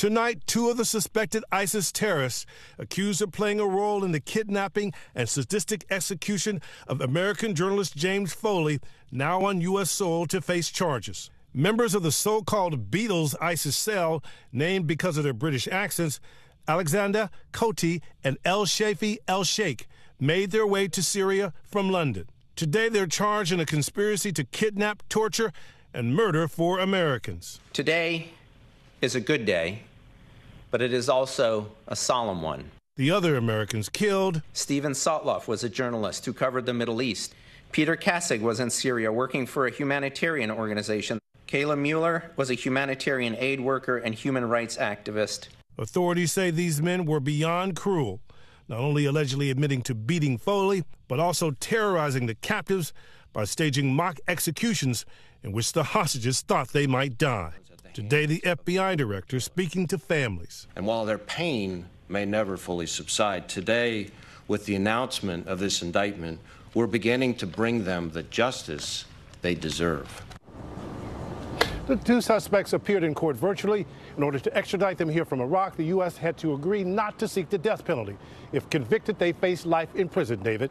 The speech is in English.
Tonight, two of the suspected ISIS terrorists accused of playing a role in the kidnapping and sadistic execution of American journalist James Foley, now on U.S. soil to face charges. Members of the so called Beatles ISIS cell, named because of their British accents, Alexanda Kotey and El Shafi El Sheikh, made their way to Syria from London. Today, they're charged in a conspiracy to kidnap, torture, and murder four Americans. Today is a good day but it is also a solemn one. The other Americans killed Steven Sotloff was a journalist who covered the Middle East. Peter Kassig was in Syria working for a humanitarian organization. Kayla Mueller was a humanitarian aid worker and human rights activist. Authorities say these men were beyond cruel, not only allegedly admitting to beating Foley, but also terrorizing the captives by staging mock executions in which the hostages thought they might die. Today, the FBI director speaking to families. And while their pain may never fully subside, today, with the announcement of this indictment, we're beginning to bring them the justice they deserve. The two suspects appeared in court virtually. In order to extradite them here from Iraq, the U.S. had to agree not to seek the death penalty. If convicted, they face life in prison, David.